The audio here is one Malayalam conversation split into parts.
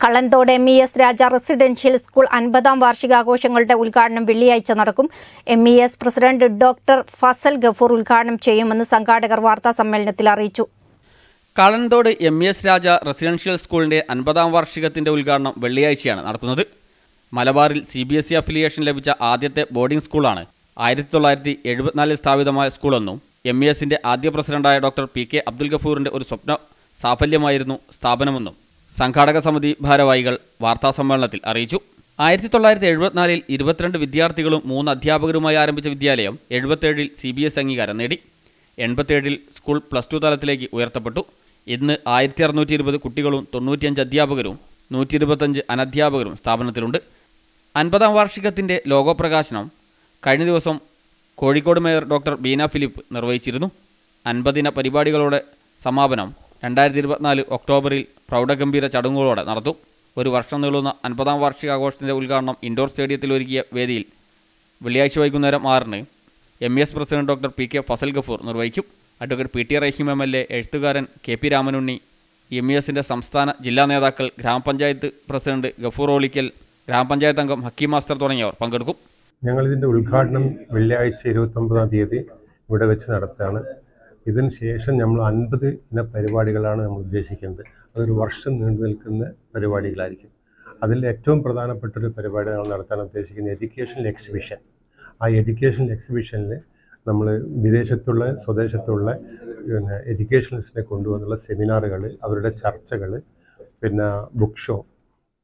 Kallanthode M E S Raja residential school അൻപതാം വാർഷികാഘോഷങ്ങളുടെ ഉദ്ഘാടനം വെള്ളിയാഴ്ച നടക്കും. M E S president doctor Fazal Gafoor ഉദ്ഘാടനം ചെയ്യുമെന്ന് സംഘാടകർ വാർത്താ സമ്മേളനത്തിൽ അറിയിച്ചു. Kalanthode M E S Raja residential സ്കൂളിന്റെ അൻപതാം വാർഷികത്തിന്റെ ഉദ്ഘാടനം വെള്ളിയാഴ്ചയാണ് നടത്തുന്നത്. മലബാറിൽ C B S E affiliation ലഭിച്ച ആദ്യത്തെ ബോർഡിംഗ് സ്കൂളാണ് ആയിരത്തി തൊള്ളായിരത്തി എഴുപത്തിനാലിൽ സ്ഥാപിതമായ സ്കൂളെന്നും എം ഇ എസിന്റെ ആദ്യ പ്രസിഡന്റായ ഡോക്ടർ പി കെ അബ്ദുൽ ഗഫൂറിന്റെ ഒരു സ്വപ്ന സാഫല്യമായിരുന്നു സ്ഥാപനമെന്നും സംഘാടക സമിതി ഭാരവാഹികൾ വാർത്താസമ്മേളനത്തിൽ അറിയിച്ചു. ആയിരത്തി തൊള്ളായിരത്തി എഴുപത്തിനാലിൽ ഇരുപത്തിരണ്ട് വിദ്യാർത്ഥികളും മൂന്ന് അധ്യാപകരുമായി ആരംഭിച്ച വിദ്യാലയം എഴുപത്തേഴിൽ സി ബി എസ് അംഗീകാരം നേടി. എൺപത്തേഴിൽ സ്കൂൾ പ്ലസ് ടു തലത്തിലേക്ക് ഉയർത്തപ്പെട്ടു. ഇന്ന് ആയിരത്തി അറുന്നൂറ്റി ഇരുപത് കുട്ടികളും തൊണ്ണൂറ്റിയഞ്ച് അധ്യാപകരും നൂറ്റി ഇരുപത്തഞ്ച് അനധ്യാപകരും സ്ഥാപനത്തിലുണ്ട്. അൻപതാം വാർഷികത്തിന്റെ ലോഗോ പ്രകാശനം കഴിഞ്ഞ ദിവസം Kozhikode mayor doctor Beena Philip നിർവഹിച്ചിരുന്നു. അൻപതിന പരിപാടികളുടെ സമാപനം രണ്ടായിരത്തി ഇരുപത്തിനാല് ഒക്ടോബറിൽ പ്രൗഢഗംഭീര ചടങ്ങുകളോടെ നടത്തും. ഒരു വർഷം നീളുന്ന അൻപതാം വാർഷികാഘോഷത്തിന്റെ ഉദ്ഘാടനം ഇൻഡോർ സ്റ്റേഡിയത്തിൽ ഒരുക്കിയ വേദിയിൽ വെള്ളിയാഴ്ച വൈകുന്നേരം ആറിന് M S president doctor P K Fazal Gafoor നിർവഹിക്കും. Advocate P T Rahim M L A എഴുത്തുകാരൻ K P Ramanunni M E എസിന്റെ സംസ്ഥാന ജില്ലാ നേതാക്കൾ ഗ്രാമപഞ്ചായത്ത് പ്രസിഡന്റ് ഗഫൂർ ഓളിക്കൽ ഗ്രാമപഞ്ചായത്ത് അംഗം ഹക്കി മാസ്റ്റർ തുടങ്ങിയവർ പങ്കെടുക്കും. ഞങ്ങളിതിന്റെ ഉദ്ഘാടനം വെള്ളിയാഴ്ച ഇരുപത്തൊമ്പതാം തീയതി ഇവിടെ വെച്ച് നടത്തുകയാണ്. ഇതിന് ശേഷം നമ്മൾ അൻപത് ഇന പരിപാടികളാണ് നമ്മൾ ഉദ്ദേശിക്കുന്നത്. അതൊരു വർഷം നീണ്ടു നിൽക്കുന്ന പരിപാടികളായിരിക്കും. അതിൽ ഏറ്റവും പ്രധാനപ്പെട്ട ഒരു പരിപാടി നമ്മൾ നടത്താൻ ഉദ്ദേശിക്കുന്ന എഡ്യൂക്കേഷൻ എക്സിബിഷൻ. ആ എഡ്യൂക്കേഷൻ എക്സിബിഷനിൽ നമ്മൾ വിദേശത്തുള്ള സ്വദേശത്തുള്ള പിന്നെ എഡ്യൂക്കേഷണലിസ്റ്റിനെ കൊണ്ടുവന്നുള്ള സെമിനാറുകൾ അവരുടെ ചർച്ചകൾ പിന്നെ ബുക്ക് ഷോ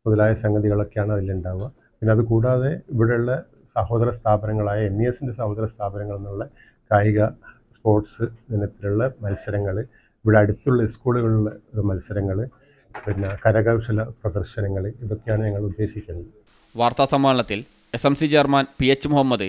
മുതലായ സംഗതികളൊക്കെയാണ് അതിലുണ്ടാവുക. പിന്നെ അത് കൂടാതെ ഇവിടെയുള്ള സഹോദര സ്ഥാപനങ്ങളായ എം ഇ എസിന്റെ സഹോദര സ്ഥാപനങ്ങൾ എന്നുള്ള കായിക സ്പോർട്സ് ഇനത്തിലുള്ള മത്സരങ്ങൾ ഇവിടെ അടുത്തുള്ള സ്കൂളുകളിലെ മത്സരങ്ങൾ പിന്നെ കരകൗശല പ്രദർശനങ്ങൾ ഇതൊക്കെയാണ് ഞങ്ങൾ ഉദ്ദേശിക്കുന്നത്. വാർത്താ സമ്മേളനത്തിൽ S M C chairman P H Muhammad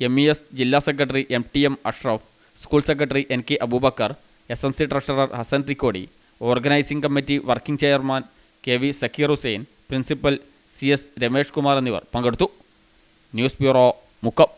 M E S ജില്ലാ secretary M T M Ashraf school secretary N K Abubakar S M C treasurer Hasan Thikkodi organising committee working chairman K V Zakir Hussain principal C S Ramesh Kumar എന്നിവർ പങ്കെടുത്തു. News bureau Mukkam.